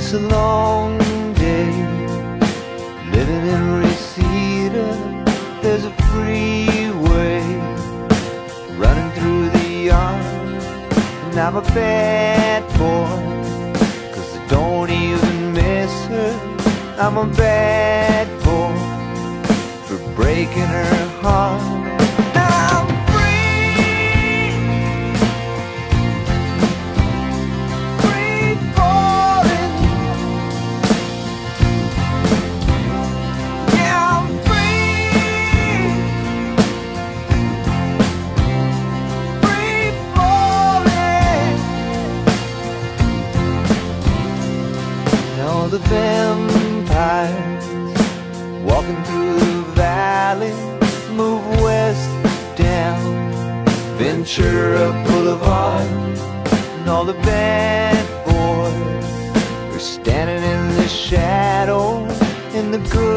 It's a long day living in Reseda. There's a freeway running through the yard, and I'm a bad boy. Cause I don't even miss her. I'm a bad boy for breaking her heart. Now the vampires walking through the valley move west down Ventura Boulevard, and all the bad boys are standing in the shadow in the good